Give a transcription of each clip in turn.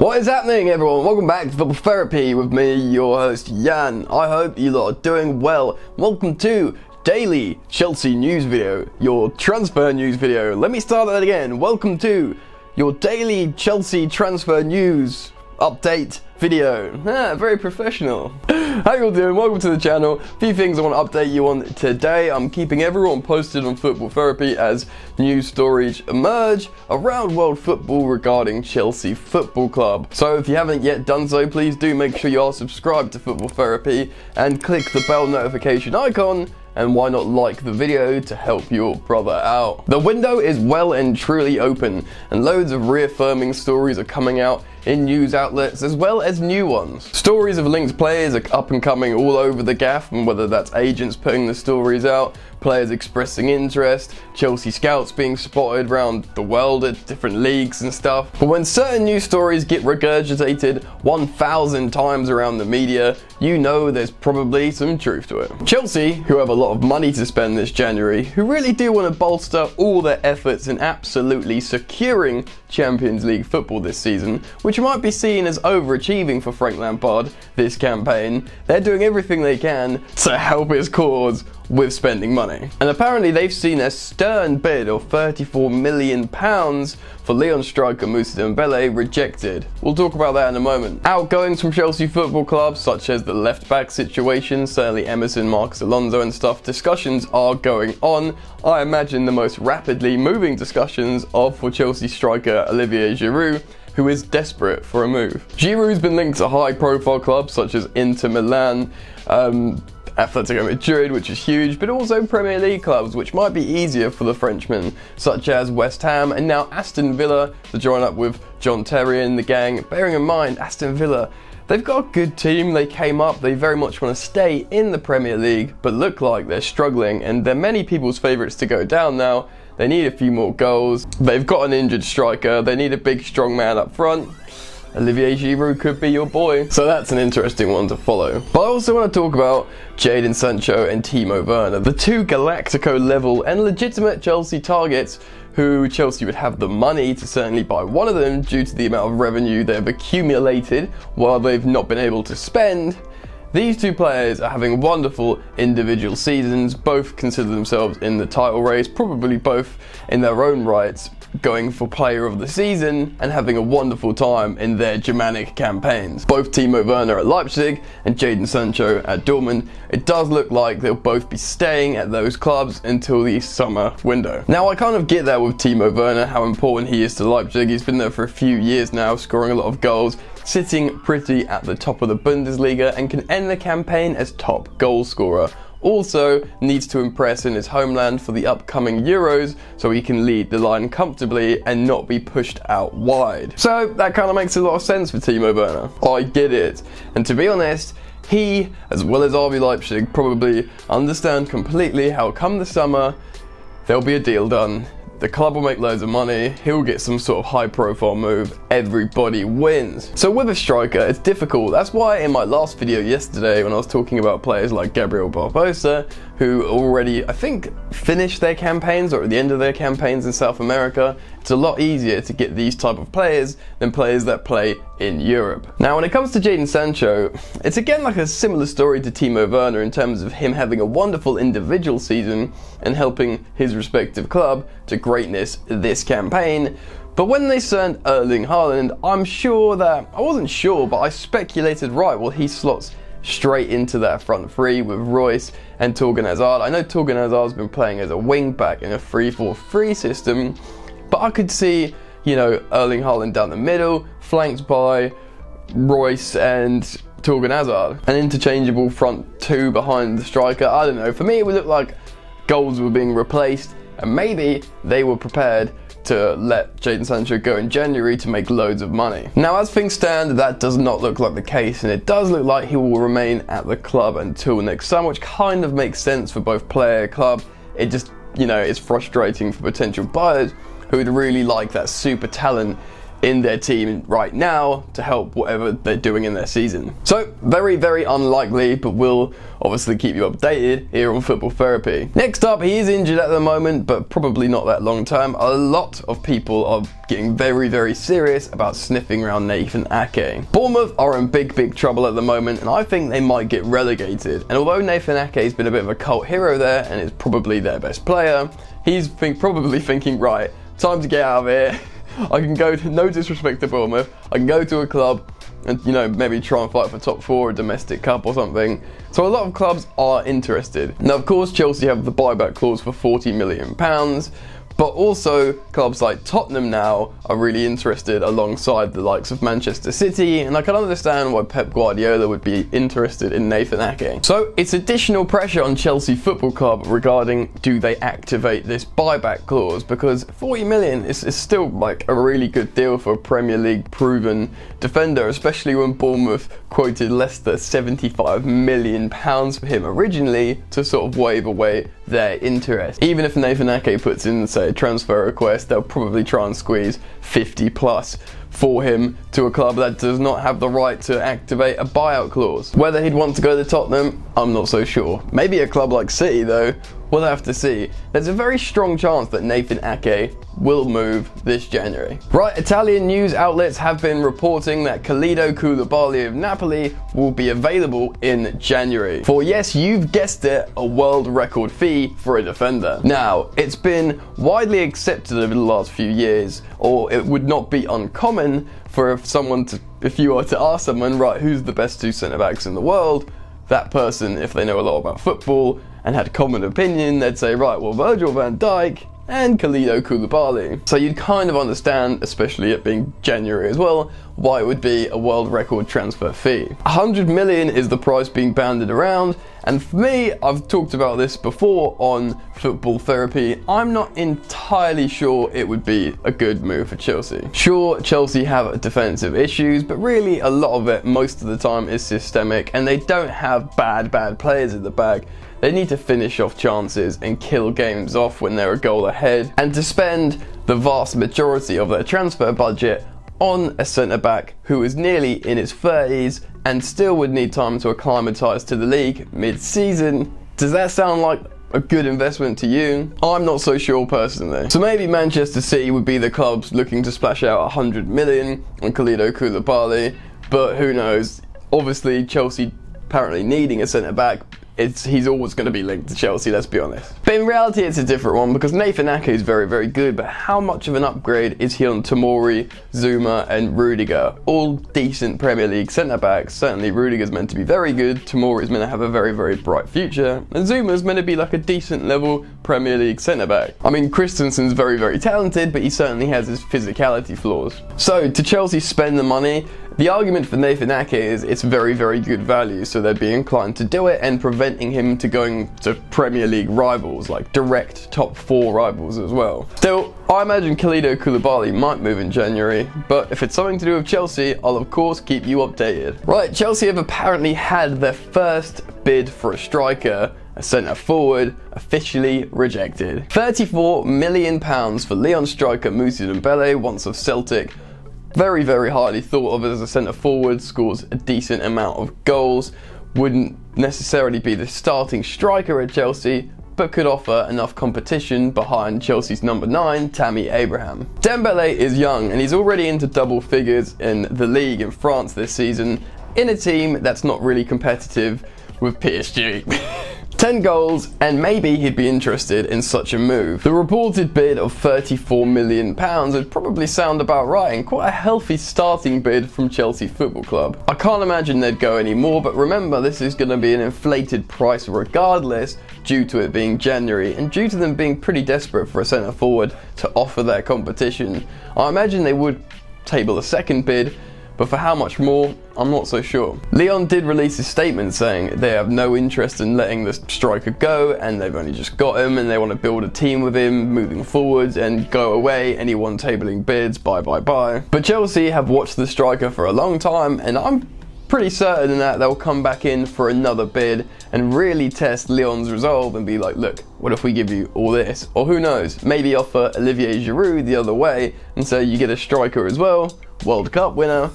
What is happening, everyone? Welcome back to Football Therapy with me, your host Yan. I hope you lot are doing well. Welcome to daily Chelsea news video, your transfer news video. Let me start that again. Welcome to your daily Chelsea transfer news update video. Ah, very professional. How you all doing? Welcome to the channel. A few things I want to update you on today. I'm keeping everyone posted on Football Therapy as new stories emerge around world football regarding Chelsea Football Club. So if you haven't yet done so, please do make sure you are subscribed to Football Therapy and click the bell notification icon and why not like the video to help your brother out. The window is well and truly open and loads of reaffirming stories are coming out in news outlets as well as new ones. Stories of linked players are up and coming all over the gaff and whether that's agents putting the stories out, players expressing interest, Chelsea scouts being spotted around the world at different leagues and stuff. But when certain news stories get regurgitated 1,000 times around the media, you know there's probably some truth to it. Chelsea, who have a lot of money to spend this January, who really do want to bolster all their efforts in absolutely securing Champions League football this season, which might be seen as overachieving for Frank Lampard this campaign, they're doing everything they can to help his cause with spending money. And apparently they've seen a stern bid of 34 million pounds for Lyon striker Moussa Dembele rejected. We'll talk about that in a moment. Outgoings from Chelsea Football Club, such as the left back situation, certainly Emerson, Marcos Alonso and stuff, discussions are going on. I imagine the most rapidly moving discussions are for Chelsea striker Olivier Giroud, who is desperate for a move. Giroud's been linked to high profile clubs such as Inter Milan, um, Atletico Madrid, which is huge, but also Premier League clubs, which might be easier for the Frenchman, such as West Ham and now Aston Villa to join up with John Terry and the gang. Bearing in mind, Aston Villa They've got a good team, they came up, they very much want to stay in the Premier League, but look like they're struggling, and they're many people's favourites to go down now. They need a few more goals, they've got an injured striker, they need a big strong man up front. Olivier Giroud could be your boy. So that's an interesting one to follow. But I also want to talk about Jadon Sancho and Timo Werner, the two Galactico level and legitimate Chelsea targets who Chelsea would have the money to certainly buy one of them due to the amount of revenue they've accumulated while they've not been able to spend. These two players are having wonderful individual seasons, both consider themselves in the title race, probably both in their own rights, going for player of the season and having a wonderful time in their Germanic campaigns. Both Timo Werner at Leipzig and Jadon Sancho at Dortmund, it does look like they'll both be staying at those clubs until the summer window. Now I kind of get that with Timo Werner, how important he is to Leipzig. He's been there for a few years now, scoring a lot of goals, sitting pretty at the top of the Bundesliga and can end the campaign as top goal scorer also needs to impress in his homeland for the upcoming Euros so he can lead the line comfortably and not be pushed out wide. So that kind of makes a lot of sense for Timo Werner. I get it. And to be honest, he, as well as RB Leipzig, probably understand completely how come the summer there'll be a deal done the club will make loads of money, he'll get some sort of high profile move, everybody wins. So with a striker, it's difficult. That's why in my last video yesterday, when I was talking about players like Gabriel Barbosa, who already, I think, finished their campaigns or at the end of their campaigns in South America, it's a lot easier to get these type of players than players that play in Europe. Now, when it comes to Jadon Sancho, it's again like a similar story to Timo Werner in terms of him having a wonderful individual season and helping his respective club to greatness this campaign. But when they signed Erling Haaland, I'm sure that, I wasn't sure, but I speculated, right, well, he slots straight into that front three with Reus and Torgan Hazard. I know Torgan Hazard's been playing as a wing back in a 3-4-3 system, but I could see, you know, Erling Haaland down the middle, flanked by Reus and Torgan Hazard. An interchangeable front two behind the striker. I don't know. For me, it would look like goals were being replaced, and maybe they were prepared to let Jadon Sancho go in January to make loads of money. Now, as things stand, that does not look like the case, and it does look like he will remain at the club until next summer, which kind of makes sense for both player and club. It just, you know, it's frustrating for potential buyers who would really like that super talent in their team right now to help whatever they're doing in their season. So, very, very unlikely, but we'll obviously keep you updated here on Football Therapy. Next up, he is injured at the moment, but probably not that long term. A lot of people are getting very, very serious about sniffing around Nathan Ake. Bournemouth are in big, big trouble at the moment, and I think they might get relegated. And although Nathan Ake has been a bit of a cult hero there and is probably their best player, he's think, probably thinking, right, time to get out of here. I can go to, no disrespect to Bournemouth, I can go to a club and you know maybe try and fight for top four, a domestic cup or something. So a lot of clubs are interested. Now of course Chelsea have the buyback clause for 40 million pounds, but also, clubs like Tottenham now are really interested alongside the likes of Manchester City, and I can understand why Pep Guardiola would be interested in Nathan Ake. So it's additional pressure on Chelsea Football Club regarding do they activate this buyback clause, because 40 million is, is still like a really good deal for a Premier League proven defender, especially when Bournemouth quoted Leicester 75 million pounds for him originally to sort of wave away their interest. Even if Nathan Ake puts in, say, a transfer request, they'll probably try and squeeze 50 plus for him to a club that does not have the right to activate a buyout clause. Whether he'd want to go to Tottenham, I'm not so sure. Maybe a club like City, though, we'll have to see. There's a very strong chance that Nathan Ake will move this January. Right, Italian news outlets have been reporting that Kalidou Koulibaly of Napoli will be available in January. For yes, you've guessed it, a world record fee for a defender. Now, it's been widely accepted over the last few years, or it would not be uncommon for if someone to, if you were to ask someone, right, who's the best two centre backs in the world, that person, if they know a lot about football and had a common opinion, they'd say, right, well, Virgil van Dijk and Kalidou Koulibaly. So you'd kind of understand, especially it being January as well, why it would be a world record transfer fee. 100 million is the price being banded around, and for me, I've talked about this before on football therapy, I'm not entirely sure it would be a good move for Chelsea. Sure, Chelsea have defensive issues, but really a lot of it most of the time is systemic, and they don't have bad, bad players in the bag. They need to finish off chances and kill games off when they're a goal ahead, and to spend the vast majority of their transfer budget on a centre back who is nearly in his 30s and still would need time to acclimatise to the league mid season. Does that sound like a good investment to you? I'm not so sure personally. So maybe Manchester City would be the clubs looking to splash out 100 million on Kalidou Koulibaly, but who knows? Obviously, Chelsea apparently needing a centre back it's, he's always going to be linked to Chelsea, let's be honest. But in reality, it's a different one because Nathan Ake is very, very good, but how much of an upgrade is he on Tomori, Zouma, and Rudiger? All decent Premier League centre backs. Certainly, Rudiger's meant to be very good, Tomori's meant to have a very, very bright future, and Zouma's meant to be like a decent level Premier League centre back. I mean, Christensen's very, very talented, but he certainly has his physicality flaws. So, to Chelsea spend the money, the argument for Nathan Ake is it's very, very good value, so they'd be inclined to do it and preventing him to going to Premier League rivals, like direct top four rivals as well. Still, I imagine Kalidou Koulibaly might move in January, but if it's something to do with Chelsea, I'll of course keep you updated. Right, Chelsea have apparently had their first bid for a striker a centre forward, officially rejected. £34 million for Lyon striker Moussa Dembele, once of Celtic, very, very highly thought of as a centre forward, scores a decent amount of goals, wouldn't necessarily be the starting striker at Chelsea, but could offer enough competition behind Chelsea's number 9, Tammy Abraham. Dembele is young and he's already into double figures in the league in France this season in a team that's not really competitive with PSG. 10 goals, and maybe he'd be interested in such a move. The reported bid of £34 million would probably sound about right, and quite a healthy starting bid from Chelsea Football Club. I can't imagine they'd go any more, but remember, this is going to be an inflated price regardless, due to it being January, and due to them being pretty desperate for a centre forward to offer their competition. I imagine they would table a second bid, but for how much more, I'm not so sure. Lyon did release a statement saying they have no interest in letting the striker go and they've only just got him and they want to build a team with him moving forwards and go away, anyone tabling bids, bye bye bye. But Chelsea have watched the striker for a long time and I'm pretty certain that they'll come back in for another bid and really test Lyon's resolve and be like, look, what if we give you all this? Or who knows, maybe offer Olivier Giroud the other way and so you get a striker as well, World Cup winner,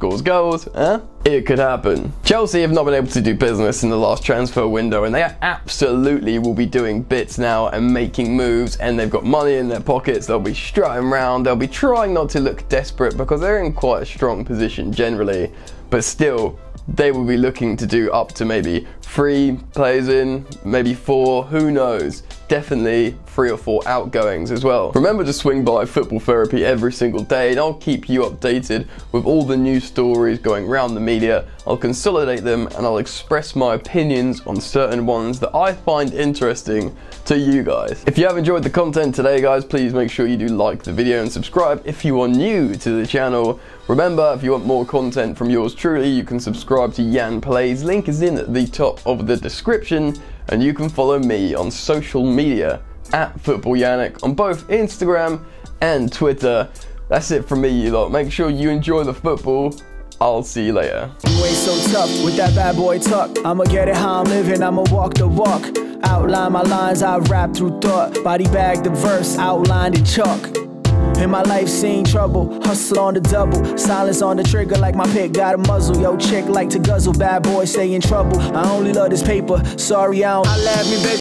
scores goals, eh? It could happen. Chelsea have not been able to do business in the last transfer window and they absolutely will be doing bits now and making moves and they've got money in their pockets, they'll be strutting around, they'll be trying not to look desperate because they're in quite a strong position generally, but still they will be looking to do up to maybe three plays in, maybe four, who knows. Definitely three or four outgoings as well. Remember to swing by Football Therapy every single day and I'll keep you updated with all the news stories going around the media. I'll consolidate them and I'll express my opinions on certain ones that I find interesting to you guys. If you have enjoyed the content today guys, please make sure you do like the video and subscribe if you are new to the channel. Remember, if you want more content from yours truly, you can subscribe to Yan Plays. Link is in the top of the description, and you can follow me on social media at Football Yannick on both Instagram and Twitter. That's it from me, you lot. Make sure you enjoy the football. I'll see you later. You ain't so tough with that bad boy tuck. I'ma get it how I'm living, I'ma walk the walk. Outline my lines, I rap through thought. Body bag the verse, outlined in chalk. In my life, seen trouble, hustle on the double, silence on the trigger like my pick got a muzzle. Yo, chick like to guzzle, bad boy stay in trouble. I only love this paper, sorry I don't. I love me, baby.